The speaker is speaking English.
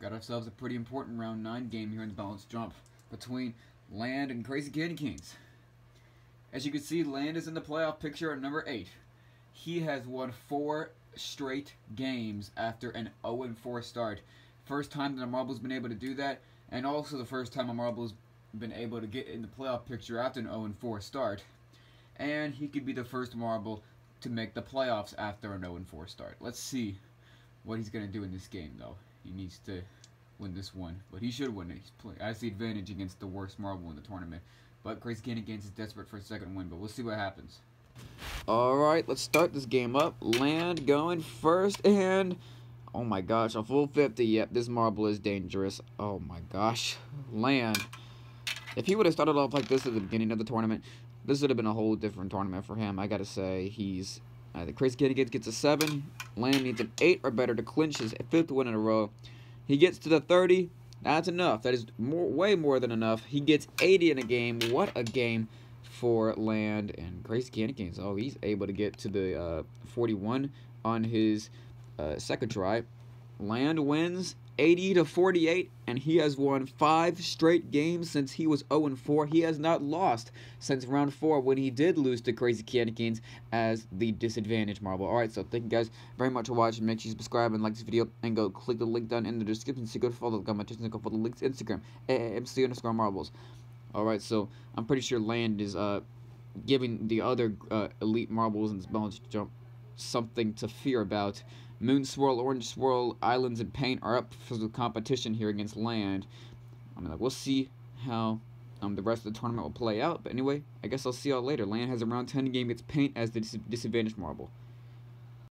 got ourselves a pretty important round 9 game here in the Balanced Jump between Land and Crazy Candy Canes. As you can see, Land is in the playoff picture at number 8. He has won 4 straight games after an 0-4 start. First time that a Marble's been able to do that, and also the first time a Marble's been able to get in the playoff picture after an 0-4 start. And he could be the first Marble to make the playoffs after an 0-4 start. Let's see what he's going to do in this game, though. He needs to win this one, but he should win it. He's play the advantage against the worst Marble in the tournament. But Candy Canes is desperate for a second win, but we'll see what happens. Alright, let's start this game up. Land going first, and... Oh my gosh, a full 50. Yep, this marble is dangerous. Oh my gosh. Land. If he would have started off like this at the beginning of the tournament, this would have been a whole different tournament for him. I gotta say, he's... Uh, the Crazy Kitty gets a 7. Land needs an 8 or better to clinch his fifth win in a row. He gets to the 30. That's enough. That is more, way more than enough. He gets 80 in a game. What a game for Land and Crazy Candy Oh, he's able to get to the uh, 41 on his uh, second try. Land wins 80 to 48, and he has won five straight games since he was 0 4. He has not lost since round four when he did lose to Crazy Canes as the disadvantage marble. All right, so thank you guys very much for watching. Make sure you subscribe and like this video, and go click the link down in the description so you go follow the competition and go follow the links Instagram MC underscore marbles. All right, so I'm pretty sure Land is uh giving the other uh, elite marbles this Balanced Jump something to fear about. Moon Swirl, Orange Swirl, Islands, and Paint are up for the competition here against Land. I mean, like, we'll see how um, the rest of the tournament will play out. But anyway, I guess I'll see y'all later. Land has a round 10 game against Paint as the dis marble.